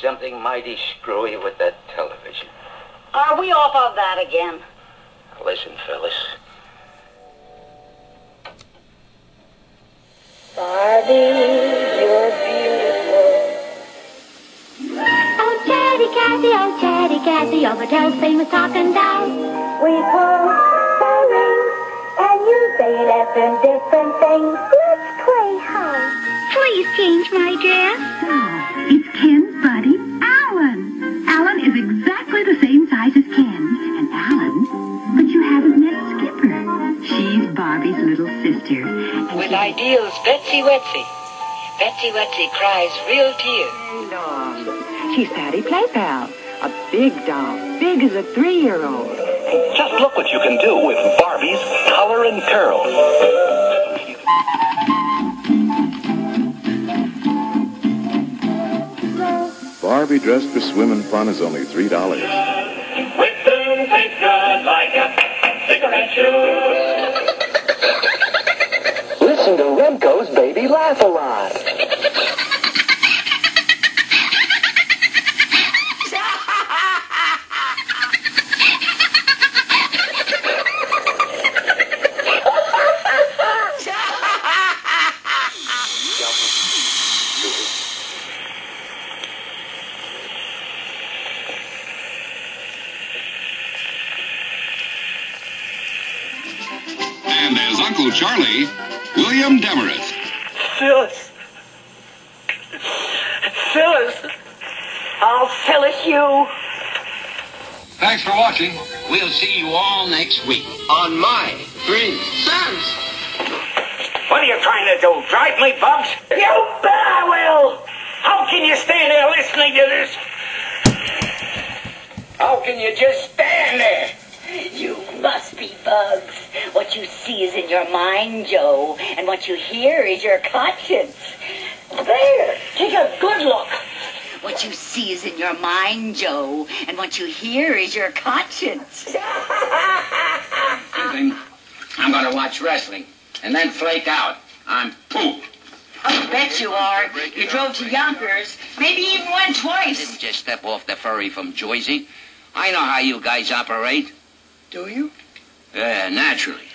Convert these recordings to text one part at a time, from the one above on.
something mighty screwy with that television. Are we off of that again? Listen, fellas. Barbie, you're beautiful. Oh, Chatty Cathy, oh, Chatty Cathy, you're the town's famous talking doll. We pull the rings, and you say eleven different things. Let's play house. Please change my dress. Oh, exactly the same size as Ken. And Alan, but you haven't met Skipper. She's Barbie's little sister. With she's ideals, Betsy Wetsy. Betsy Wetsy cries real tears. doll. She's Patti Playpal, a big doll, big as a three-year-old. Just look what you can do with Barbie's Color and Curl. Barbie dressed for swimmin' fun is only $3. Winston tastes good like a cigarette shoe. Listen to Remco's Baby Laugh a Lot. And as Uncle Charlie, William Demarest. Phyllis. Phyllis. I'll Phyllis you. Thanks for watching. We'll see you all next week on my three sons. What are you trying to do? Drive me bugs? You bet I will. How can you stand there listening to this? How can you just stand there? You must be bugs. What you see is in your mind, Joe, and what you hear is your conscience. There, take a good look. What you see is in your mind, Joe, and what you hear is your conscience. Something. I'm going to watch wrestling and then flake out. I'm poop. I bet you are. You drove to Yonkers, maybe even went twice. Didn't twice. just step off the ferry from Jersey. I know how you guys operate. Do you? Yeah, naturally.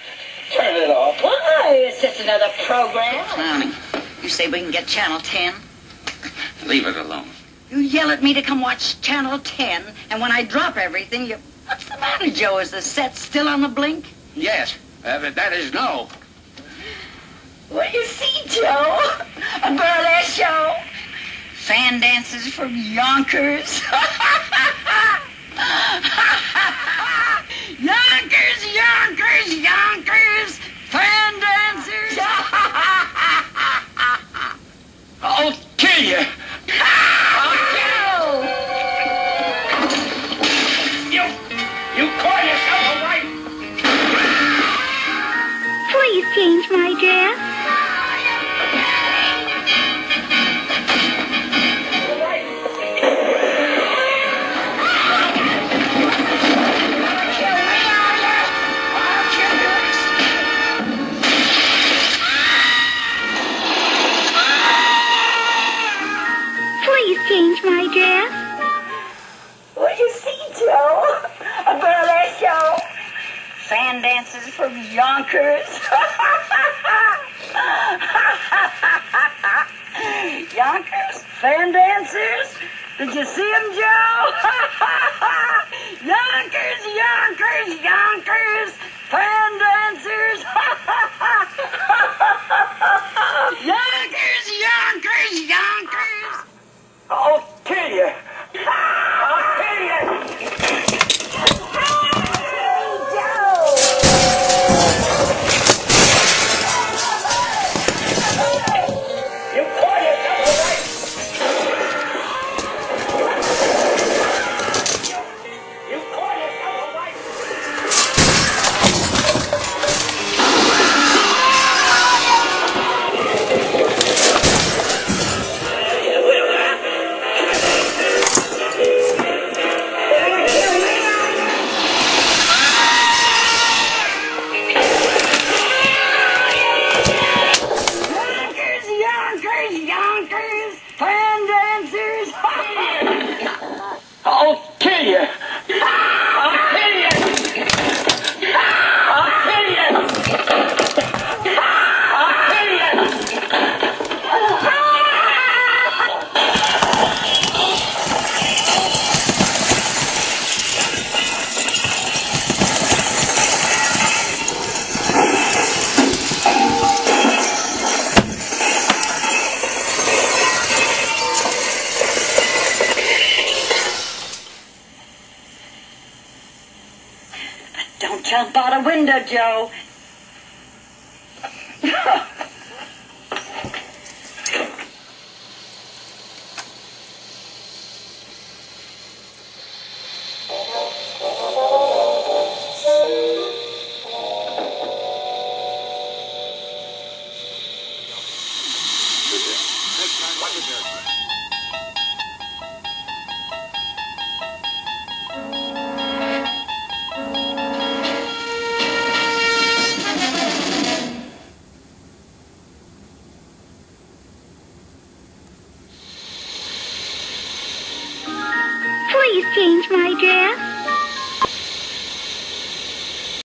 Turn it off. Why? It's just another program. Clowning. You say we can get Channel 10? Leave it alone. You yell at me to come watch Channel 10, and when I drop everything, you... What's the matter, Joe? Is the set still on the blink? Yes, uh, but that is no. What do you see, Joe? A burlesque show? Fan dances from Yonkers? Yonkers, Yonkers, Yonkers! From Yonkers? Yonkers? Fan dancers? Did you see them, Joe? series, pan jam. I'll kill you. Don't jump out a window, Joe. Please change my dress.